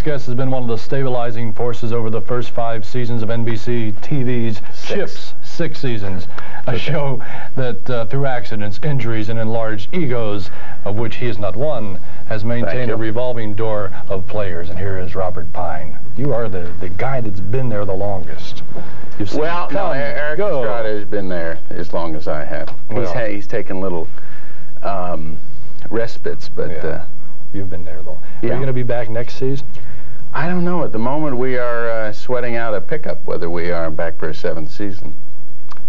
next guest has been one of the stabilizing forces over the first five seasons of NBC TV's Six. Chips. Six seasons. A show that, uh, through accidents, injuries, and enlarged egos, of which he is not one, has maintained a revolving door of players. And here is Robert Pine. You are the, the guy that's been there the longest. You've seen Well, no, Erik go. Estrada has been there as long as I have. He's, Well. ha- he's taken little um, respites, but Yeah. uh, You've been there, though. Are you going to be back next season? I don't know. At the moment, we are uh, sweating out a pickup whether we are back for a seventh season.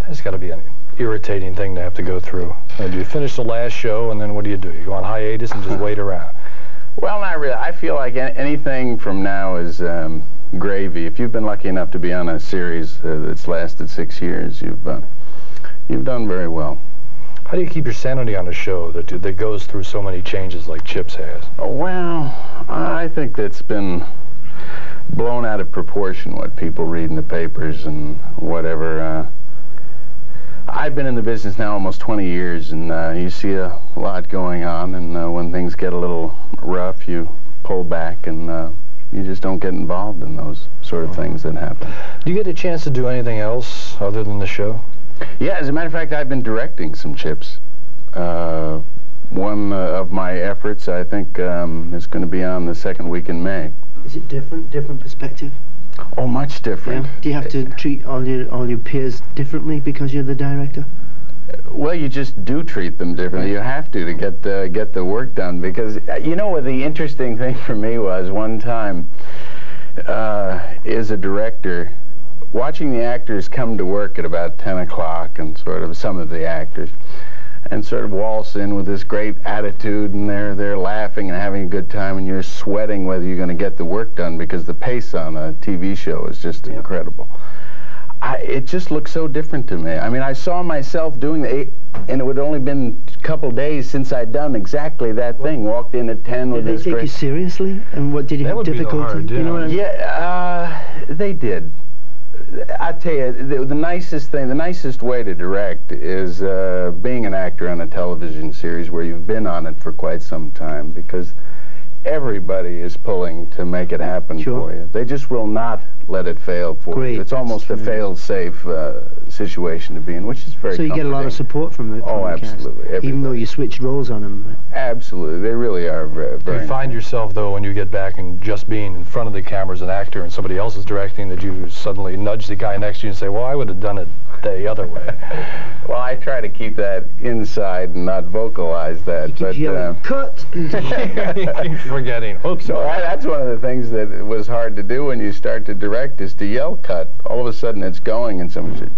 That's got to be an irritating thing to have to go through. Do you finish the last show, and then what do you do? You go on hiatus and just wait around? Well, not really. I feel like an- anything from now is um, gravy. If you've been lucky enough to be on a series uh, that's lasted six years, you've uh, you've done very well. How do you keep your sanity on a show that that goes through so many changes like Chips has? Oh, Well, I think that's been blown out of proportion what people read in the papers and whatever. Uh, I've been in the business now almost 20 years, and uh, you see a lot going on, and uh, when things get a little rough, you pull back and uh, you just don't get involved in those sort of things that happen. Do you get a chance to do anything else other than the show? Yeah, as a matter of fact, I've been directing some chips. Uh, one uh, of my efforts, I think, um, is going to be on the second week in May. Is it different? Different perspective? Oh, much different. Do you have to treat all your all your peers differently because you're the director? Well, you just do treat them differently. You have to to get uh, get the work done because uh, you know what the interesting thing for me was one time uh, as a director, watching the actors come to work at about 10 o'clock and sort of some of the actors and sort of waltz in with this great attitude and they're they're laughing and having a good time and you're sweating whether you're going to get the work done because the pace on a TV show is just Yeah. incredible. I, it just looks so different to me. I mean, I saw myself doing the eight, and it would only been a couple days since I'd done exactly that thing. Walked in at 10 with Did they this take you seriously? And what did you That have would be the difficulty? hard, You know yeah. what I mean? Yeah, uh, they did. I tell you, the, the nicest thing, the nicest way to direct is uh, being an actor on a television series where you've been on it for quite some time because everybody is pulling to make it happen Sure. for you. They just will not let it fail for Great, you. It's almost a fail-safe uh, situation to be in, which is very So you get a lot of support from the, from Oh, the cast, absolutely, even though you switched roles on them. Absolutely, they really are very. Very you find yourself, though, when you get back and just being in front of the camera as an actor and somebody else is directing, that you suddenly nudge the guy next to you and say, well, I would have done it the other way? Well, I try to keep that inside and not vocalize that, You keep but. yelling, uh, cut! Keep forgetting. Oops. So that, that's one of the things that was hard to do when you start to direct is to yell cut. All of a sudden it's going and someone says,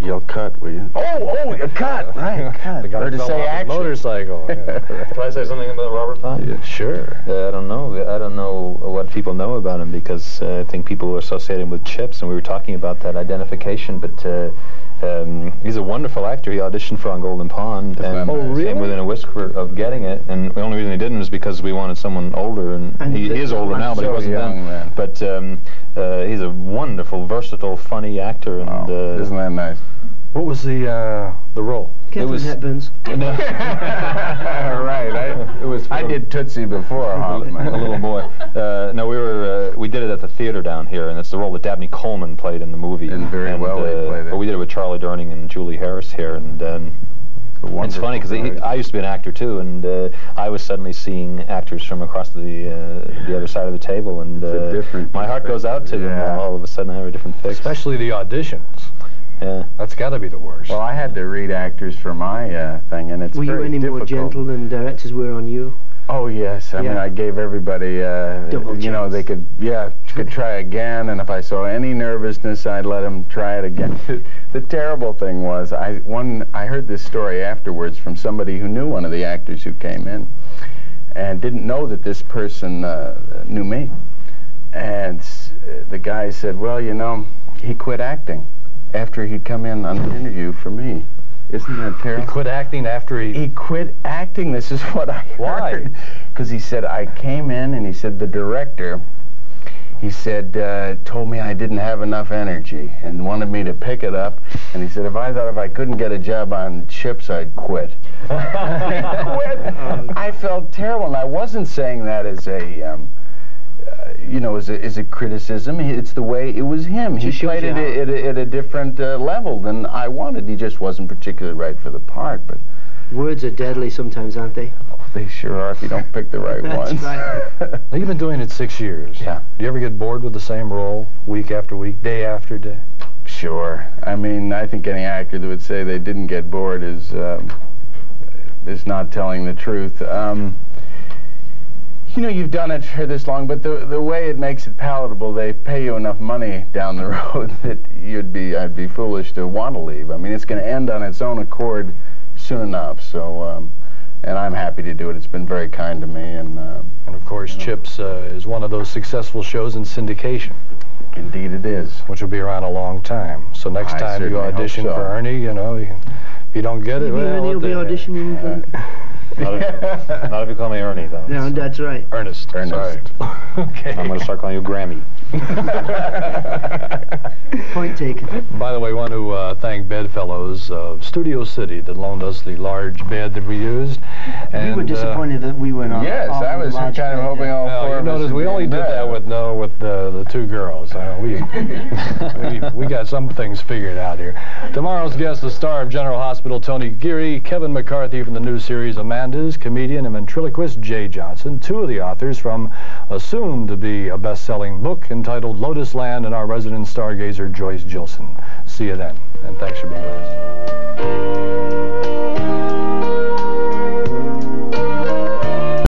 "S- yell cut, will you? Oh, oh, a cut, right, cut. The guy Or to fell say off his action. motorcycle. yeah. Can I say something about Robert Pine? Yeah, sure. Uh, I don't know. I don't know what people know about him because uh, I think people associate him with chips, and we were talking about that identification. But uh, um, he's a wonderful actor. He auditioned for On Golden Pond, Isn't and that nice? Oh, came within a whisper of getting it. And the only reason he didn't was because we wanted someone older, and, And he the- is older now, but he wasn't young then. then. But um, uh, he's a wonderful, versatile, funny actor, and Oh, uh, isn't that nice? What was the uh, the role? Katharine was- Hepburn's. right, I, it was. I did Tootsie before Hoffman. a little boy. Uh, no, we were uh, we did it at the theater down here, and it's the role that Dabney Coleman played in the movie. And very well he uh, played it. But we did it with Charlie Durning and Julie Harris here, and um, it's funny because I used to be an actor too, and uh, I was suddenly seeing actors from across the uh, the other side of the table, and It's a uh, different my heart goes out to them. All of a sudden, I have a different fix. Especially the auditions. yeah. That's got to be the worst. Well, I had to read actors for my uh, thing, and it's Were you very any more gentle than directors were on you? Oh yes, I mean I gave everybody, uh, you know, they could, yeah, could try again, and if I saw any nervousness, I'd let them try it again. the terrible thing was, I one I heard this story afterwards from somebody who knew one of the actors who came in, and didn't know that this person uh, knew me, and s- the guy said, well, you know, he quit acting after he'd come in on an interview for me. Isn't that terrible? he quit acting after he. He quit acting. This is what I Why? heard. Because he said I came in and he said the director. He said uh, told me I didn't have enough energy and wanted me to pick it up. And he said if I thought if I couldn't get a job on chips, I'd quit. quit. I felt terrible, and I wasn't saying that as a. Um, you know, is a, is a criticism. It's the way it was him. He Just played it how- at a, at a different uh, level than I wanted. He just wasn't particularly right for the part. But Words are deadly sometimes, aren't they? oh, they sure are if you don't pick the right That's ones. right. Now, you've been doing it six years. Yeah. Do you ever get bored with the same role week after week, day after day? Sure. I mean, I think any actor that would say they didn't get bored is um, is not telling the truth. Um, you know, you've done it for this long, but the the way it makes it palatable, they pay you enough money down the road that you'd be I'd be foolish to want to leave. I mean, it's going to end on its own accord soon enough. So, um, and I'm happy to do it. It's been very kind to me, and uh, And of course, Chips uh, is one of those successful shows in syndication, indeed it is. which will be around a long time. So next I time you audition so. for Ernie, you know, you can, if you don't get it, Maybe well, Ernie will be auditioning. for- Not if, not if you call me Ernie, though. No, that's right. Ernest. Ernest. Sorry. okay. I'm going to start calling you Grammy. Point taken. By the way, I want to uh, thank Bedfellows of Studio City that loaned us the large bed that we used. we And, were uh, disappointed that we went on. Yes, I was kind of bed hoping there. all Well, four you of us notice we only did bed. that with no with the the two girls. Uh, we, we we got some things figured out here. Tomorrow's guest, the star of General Hospital, Tony Geary, Kevin McCarthy from the new series Amanda's, comedian and ventriloquist Jay Johnson, two of the authors from a soon-to-be a best-selling book entitled Lotus Land, and our resident stargazer Joyce Jillson. See you then, and thanks for being with us.